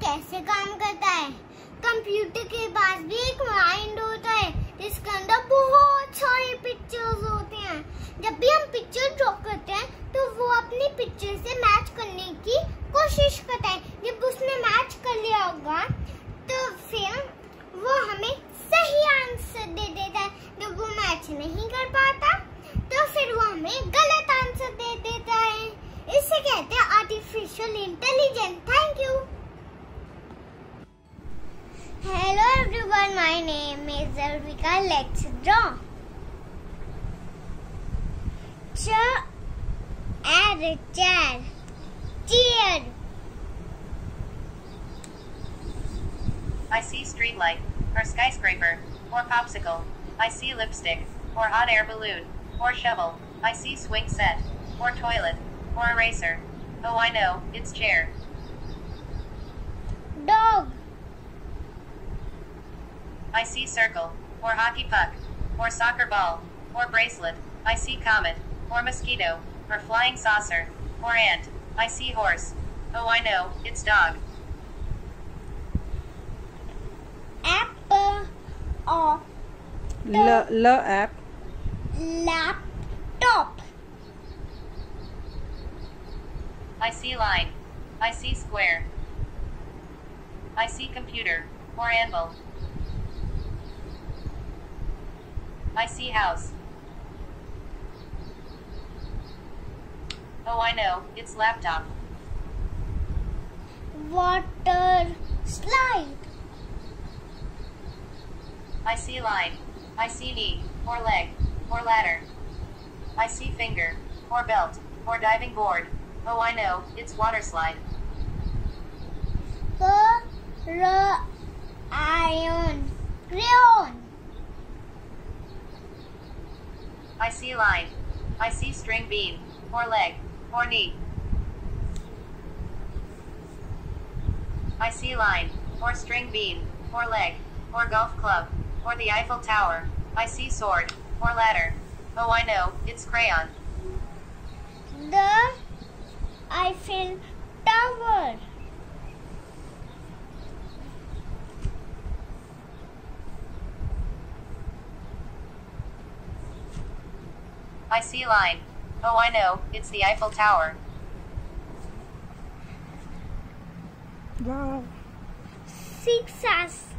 कैसे काम करता है। कंप्यूटर के पास भी एक माइंड होता है, जिसके अंदर बहुत सारे पिक्चर्स होते हैं। जब भी हम पिक्चर ड्रॉ करते हैं तो वो अपनी पिक्चर से मैच करने की कोशिश करता है। जब उसने मैच कर लिया होगा तो फिर वो हमें सही आंसर दे देता है। जब वो मैच नहीं कर पाता तो फिर वो हमें गलत आंसर दे देता है। इसे कहते हैं artificial intelligence you. Hello everyone, my name is Arvika. Let's draw. Ch add chair, chair. I see streetlight, or skyscraper, or popsicle. I see lipstick, or hot air balloon, or shovel. I see swing set, or toilet, or eraser. Oh, I know, it's chair dog I see circle, or hockey puck, or soccer ball, or bracelet. I see comet, or mosquito, or flying saucer, or ant. I see horse. Oh, I know, it's dog. apple or L L app laptop I see line. I see square. I see computer, or anvil. I see house. Oh, I know, it's laptop. water slide I see line. I see knee, or leg, or ladder. I see finger, or belt, or diving board. Oh, I know, it's water slide. Her iron crayon I see line. I see string bean, or leg, or knee. I see line, or string bean, or leg, or golf club, or the Eiffel Tower. I see sword, or ladder. Oh, I know, it's crayon. the Eiffel Tower I see line. Oh, I know, it's the Eiffel Tower. Wow success